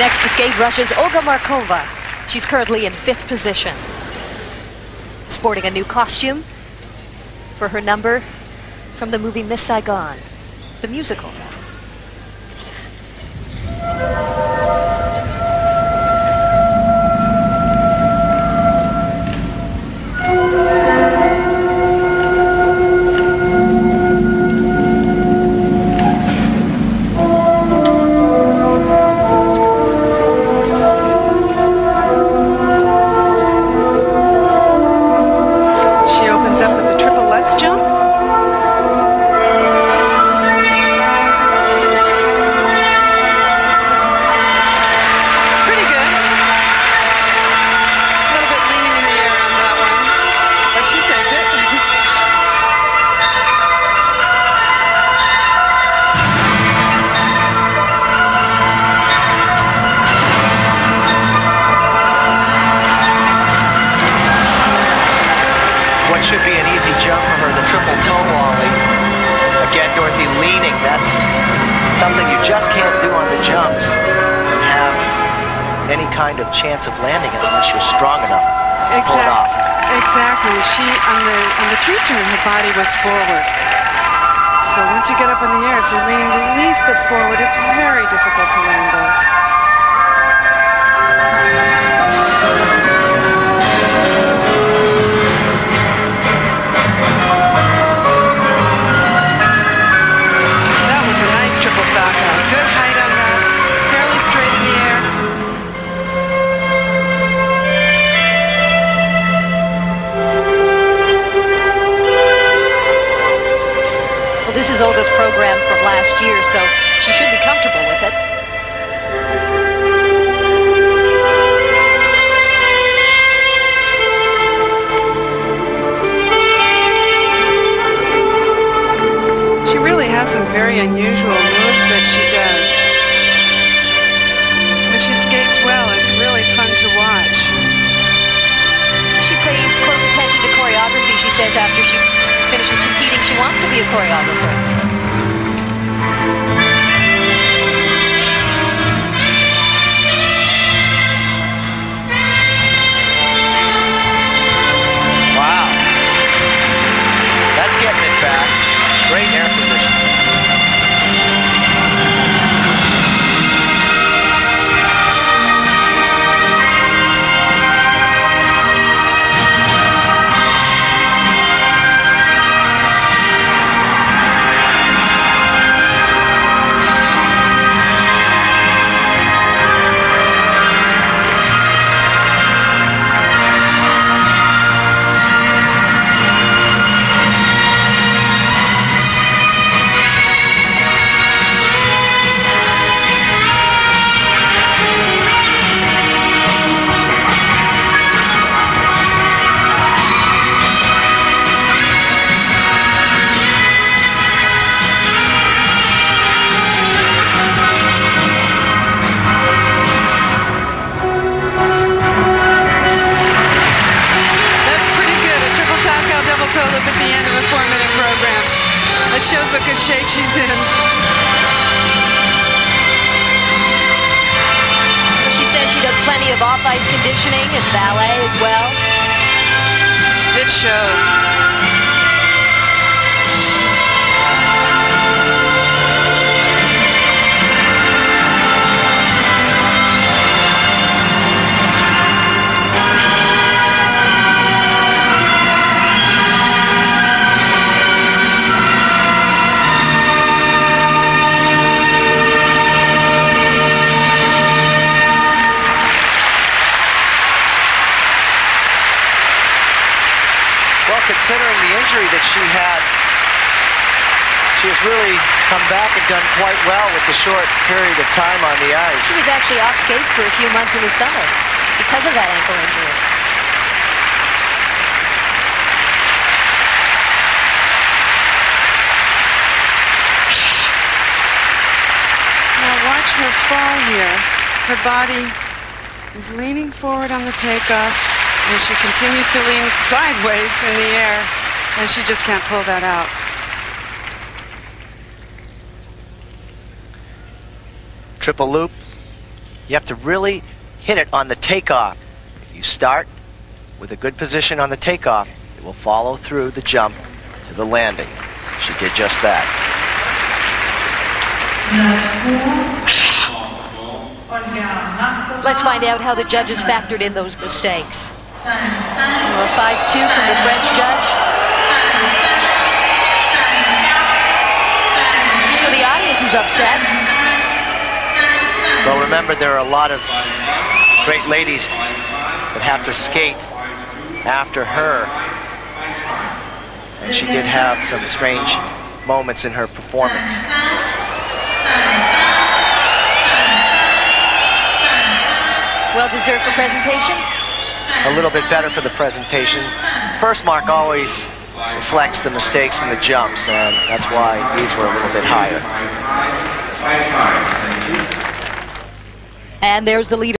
Next to skate Russia's Olga Markova. She's currently in fifth position. Sporting a new costume for her number from the movie Miss Saigon, the musical. triple toe walley. Again, Dorothy leaning. That's something you just can't do on the jumps and have any kind of chance of landing it unless you're strong enough to pull it off. Exactly. She, on the, on the three turn, her body was forward. So once you get up in the air, if you're leaning the least bit forward, it's very difficult to land those. This is Olga's program from last year, so she should be comfortable with it. She really has some very unusual moves that she does. says after she finishes competing she wants to be a choreographer. Wow. That's getting it back. Great air position. shows what good shape she's in. She says she does plenty of off-ice conditioning and ballet as well. It shows. considering the injury that she had, she has really come back and done quite well with the short period of time on the ice. She was actually off skates for a few months in the summer because of that ankle injury. Now watch her fall here. Her body is leaning forward on the takeoff. And she continues to lean sideways in the air, and she just can't pull that out. Triple loop. You have to really hit it on the takeoff. If you start with a good position on the takeoff, it will follow through the jump to the landing. She did just that. Let's find out how the judges factored in those mistakes. Well, a 5-2 from the French judge. Well, the audience is upset. Well, remember, there are a lot of great ladies that have to skate after her. And she did have some strange moments in her performance. Well deserved for presentation. A little bit better for the presentation. First mark always reflects the mistakes and the jumps, and that's why these were a little bit higher. And there's the leader.